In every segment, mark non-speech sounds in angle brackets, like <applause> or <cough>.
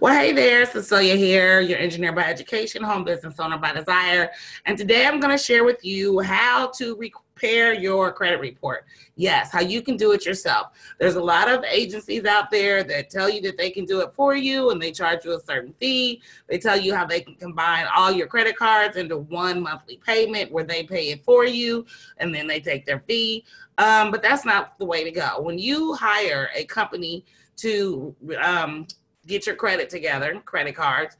Well, hey there, Cecelia here, your engineer by education, home business owner by desire. And today I'm going to share with you how to repair your credit report. Yes, how you can do it yourself. There's a lot of agencies out there that tell you that they can do it for you and they charge you a certain fee. They tell you how they can combine all your credit cards into one monthly payment where they pay it for you and then they take their fee. Um, but that's not the way to go. When you hire a company to um, get your credit together, credit cards,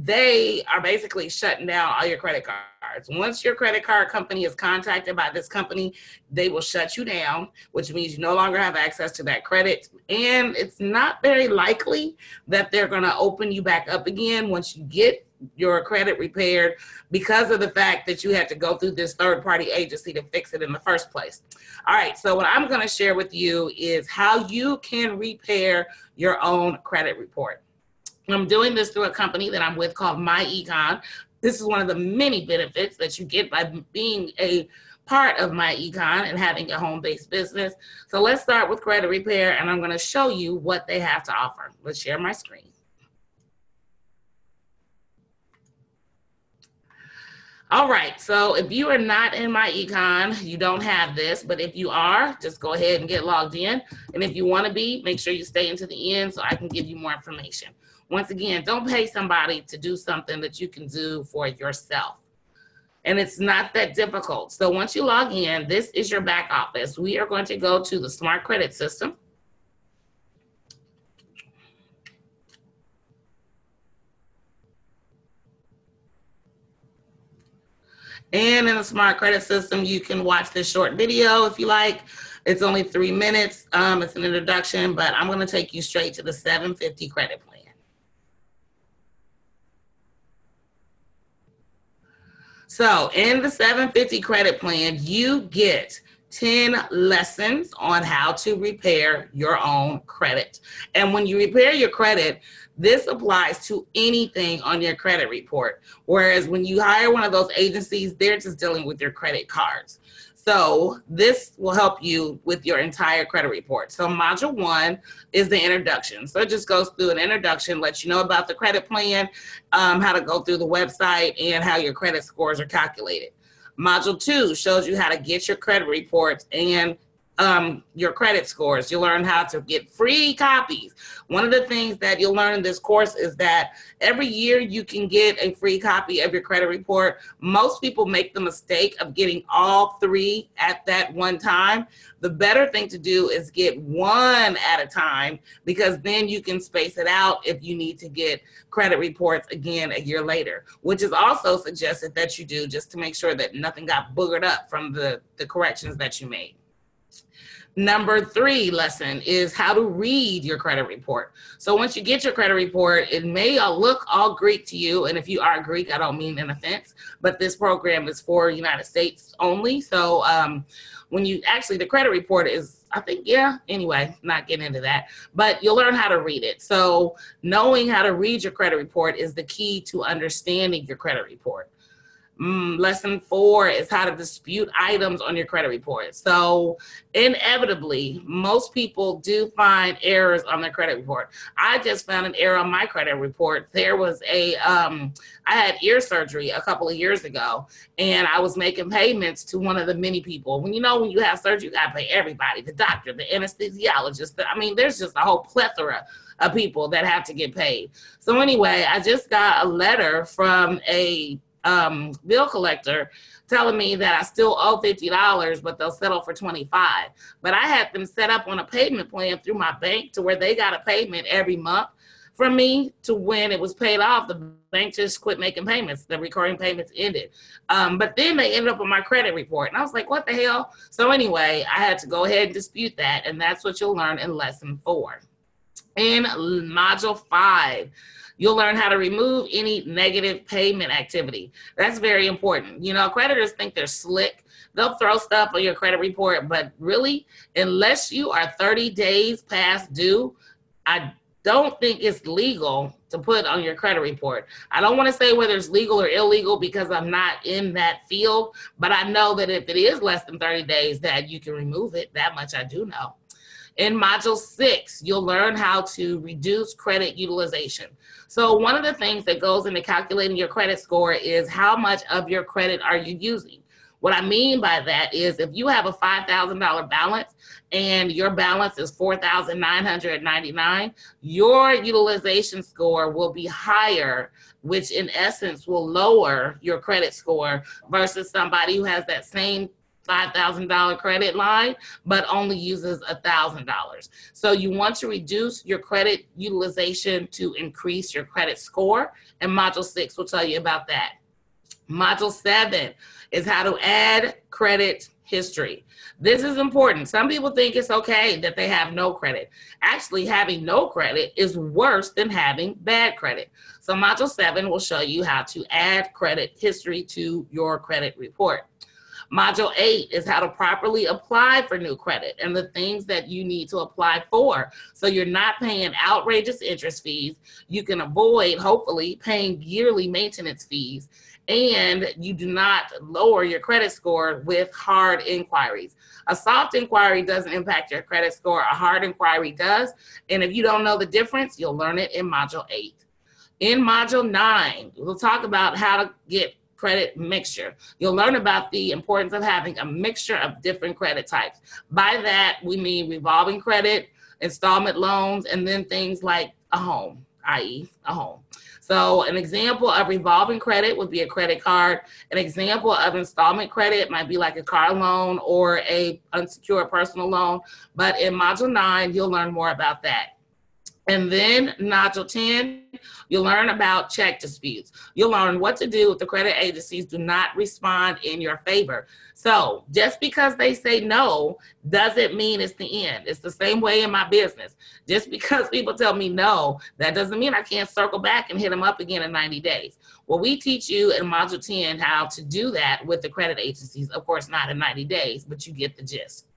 they are basically shutting down all your credit cards. Once your credit card company is contacted by this company, they will shut you down, which means you no longer have access to that credit. And it's not very likely that they're going to open you back up again once you get your credit repaired because of the fact that you had to go through this third party agency to fix it in the first place. All right, so what I'm going to share with you is how you can repair your own credit report. I'm doing this through a company that I'm with called MyEcon. This is one of the many benefits that you get by being a part of MyEcon and having a home-based business. So let's start with credit repair and I'm going to show you what they have to offer. Let's share my screen. All right, so if you are not in MyEcon, you don't have this, but if you are, just go ahead and get logged in. And if you want to be, make sure you stay into the end so I can give you more information. Once again, don't pay somebody to do something that you can do for yourself. And it's not that difficult. So once you log in, this is your back office. We are going to go to the smart credit system. And in the smart credit system, you can watch this short video if you like. It's only three minutes. Um, it's an introduction, but I'm going to take you straight to the 750 credit plan. So in the 750 credit plan, you get 10 lessons on how to repair your own credit. And when you repair your credit, this applies to anything on your credit report. Whereas when you hire one of those agencies, they're just dealing with your credit cards. So this will help you with your entire credit report. So module one is the introduction. So it just goes through an introduction, lets you know about the credit plan, um, how to go through the website, and how your credit scores are calculated. Module two shows you how to get your credit reports and um, your credit scores. You learn how to get free copies. One of the things that you'll learn in this course is that every year you can get a free copy of your credit report. Most people make the mistake of getting all three at that one time. The better thing to do is get one at a time because then you can space it out if you need to get credit reports again a year later, which is also suggested that you do just to make sure that nothing got boogered up from the, the corrections that you made. Number three lesson is how to read your credit report. So once you get your credit report, it may look all Greek to you. And if you are Greek, I don't mean an offense, but this program is for United States only. So um, when you actually, the credit report is, I think, yeah, anyway, not getting into that, but you'll learn how to read it. So knowing how to read your credit report is the key to understanding your credit report. Mm, lesson four is how to dispute items on your credit report. So, inevitably, most people do find errors on their credit report. I just found an error on my credit report. There was a, um, I had ear surgery a couple of years ago, and I was making payments to one of the many people. When you know, when you have surgery, you got to pay everybody the doctor, the anesthesiologist. The, I mean, there's just a whole plethora of people that have to get paid. So, anyway, I just got a letter from a um, bill collector telling me that I still owe $50, but they'll settle for 25. But I had them set up on a payment plan through my bank to where they got a payment every month from me to when it was paid off. The bank just quit making payments. The recurring payments ended. Um, but then they ended up on my credit report. And I was like, what the hell? So anyway, I had to go ahead and dispute that. And that's what you'll learn in lesson four. In module five, You'll learn how to remove any negative payment activity. That's very important. You know, creditors think they're slick. They'll throw stuff on your credit report, but really, unless you are 30 days past due, I don't think it's legal to put on your credit report. I don't want to say whether it's legal or illegal because I'm not in that field, but I know that if it is less than 30 days that you can remove it. That much I do know. In Module 6, you'll learn how to reduce credit utilization. So one of the things that goes into calculating your credit score is how much of your credit are you using? What I mean by that is if you have a $5,000 balance and your balance is 4,999, your utilization score will be higher, which in essence will lower your credit score versus somebody who has that same $5,000 credit line, but only uses $1,000. So you want to reduce your credit utilization to increase your credit score, and Module 6 will tell you about that. Module 7 is how to add credit history. This is important. Some people think it's okay that they have no credit. Actually, having no credit is worse than having bad credit. So, Module 7 will show you how to add credit history to your credit report. Module 8 is how to properly apply for new credit and the things that you need to apply for. So you're not paying outrageous interest fees. You can avoid, hopefully, paying yearly maintenance fees and you do not lower your credit score with hard inquiries. A soft inquiry doesn't impact your credit score, a hard inquiry does. And if you don't know the difference, you'll learn it in Module 8. In Module 9, we'll talk about how to get credit mixture. You'll learn about the importance of having a mixture of different credit types. By that, we mean revolving credit, installment loans, and then things like a home, i.e., a home. So an example of revolving credit would be a credit card. An example of installment credit might be like a car loan or a unsecured personal loan. But in Module 9, you'll learn more about that. And then Module 10, you'll learn about check disputes. You'll learn what to do if the credit agencies do not respond in your favor. So just because they say no doesn't mean it's the end. It's the same way in my business. Just because <laughs> people tell me no, that doesn't mean I can't circle back and hit them up again in 90 days. Well, we teach you in Module 10 how to do that with the credit agencies. Of course, not in 90 days, but you get the gist.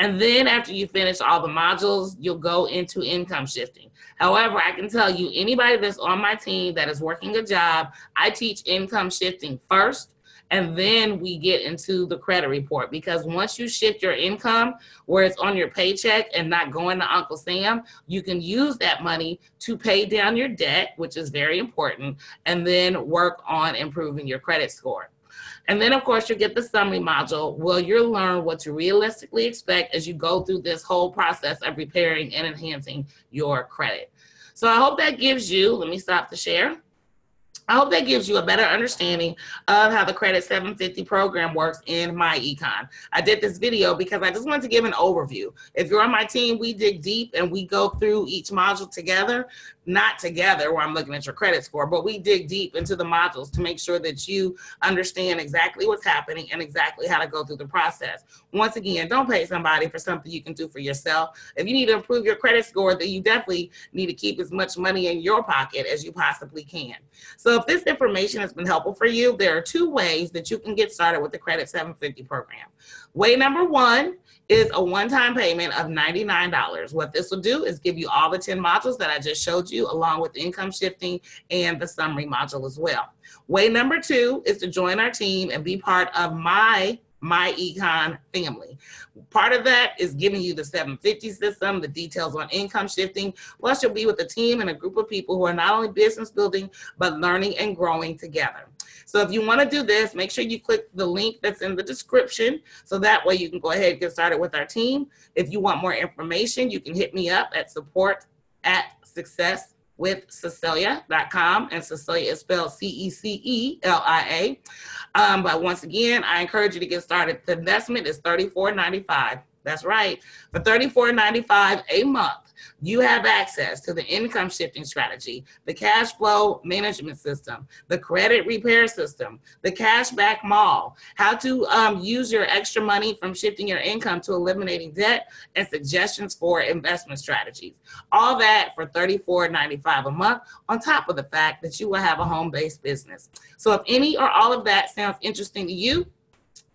And then after you finish all the modules, you'll go into income shifting. However, I can tell you anybody that's on my team that is working a job, I teach income shifting first. And then we get into the credit report because once you shift your income where it's on your paycheck and not going to Uncle Sam, you can use that money to pay down your debt, which is very important, and then work on improving your credit score. And then, of course, you get the summary module where you'll learn what to realistically expect as you go through this whole process of repairing and enhancing your credit. So I hope that gives you, let me stop the share. I hope that gives you a better understanding of how the Credit 750 program works in MyEcon. I did this video because I just wanted to give an overview. If you're on my team, we dig deep and we go through each module together not together where I'm looking at your credit score, but we dig deep into the modules to make sure that you understand exactly what's happening and exactly how to go through the process. Once again, don't pay somebody for something you can do for yourself. If you need to improve your credit score, then you definitely need to keep as much money in your pocket as you possibly can. So if this information has been helpful for you, there are two ways that you can get started with the Credit 750 program. Way number one is a one-time payment of $99. What this will do is give you all the 10 modules that I just showed you along with income shifting and the summary module as well. Way number two is to join our team and be part of my MyEcon family. Part of that is giving you the 750 system, the details on income shifting. Plus, you'll be with a team and a group of people who are not only business building, but learning and growing together. So if you want to do this, make sure you click the link that's in the description. So that way you can go ahead and get started with our team. If you want more information, you can hit me up at support at success with Cecelia.com and Cecelia is spelled C-E-C-E-L-I-A. Um, but once again, I encourage you to get started. The investment is $34.95. That's right. For $34.95 a month, you have access to the income shifting strategy, the cash flow management system, the credit repair system, the cashback mall, how to um, use your extra money from shifting your income to eliminating debt, and suggestions for investment strategies. All that for $34.95 a month, on top of the fact that you will have a home based business. So, if any or all of that sounds interesting to you,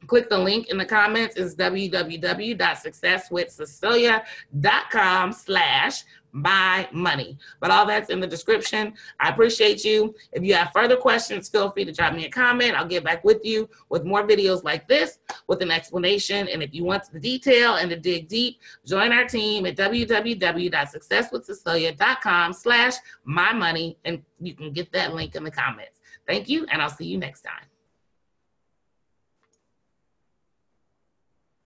click the link in the comments is www.successwithcecelia.com slash my money. But all that's in the description. I appreciate you. If you have further questions, feel free to drop me a comment. I'll get back with you with more videos like this with an explanation. And if you want the detail and to dig deep, join our team at www.successwithcecelia.com slash my money. And you can get that link in the comments. Thank you, and I'll see you next time.